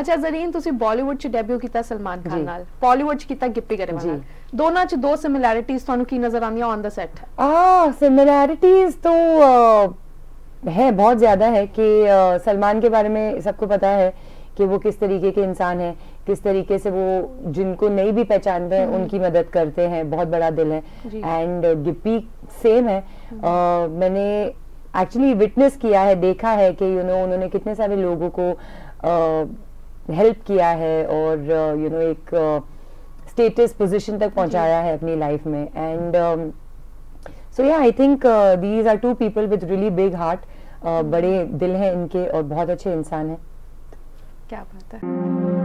ਅੱਛਾ ਜ਼ਰੀਨ ਤੁਸੀਂ ਬਾਲੀਵੁੱਡ ਚ ਡੈਬਿਊ ਕੀਤਾ ਸਲਮਾਨ ਖਾਨ ਜੀ। ਨਾਲ ਬਾਲੀਵੁੱਡ ਚ ਕੀਤਾ ਗਿੱਪੀ ਗਰੇਵਾਲ ਜੀ। ਨਾਲ ਦੋਨਾਂ ਚ ਦੋ ਸਿਮਿਲੈਰਿਟੀਜ਼ ਤੁਹਾਨੂੰ ਕੀ ਨਜ਼ਰ ਆਉਂਦੀਆਂ ਔਨ ਦਾ ਸੈਟ आ सिमिलैरिटीज तो अ, है बहुत ज्यादा है कि अ, सलमान के बारे में सबको पता है कि वो किस तरीके के इंसान है किस तरीके से वो जिनको नहीं भी पहचानते हैं उनकी मदद करते हैं बहुत बड़ा दिल है जी। एंड गिप्पी सेम है अ, मैंने एक्चुअली विटनेस किया है देखा है कि यू नो उन्होंने कितने सारे लोगों को हेल्प किया है और यू नो एक स्टेटस पोजीशन तक पहुँचाया है अपनी लाइफ में. एंड सो या I think these are two people with really big heart बड़े दिल हैं इनके और बहुत अच्छे इंसान हैं. क्या बात है।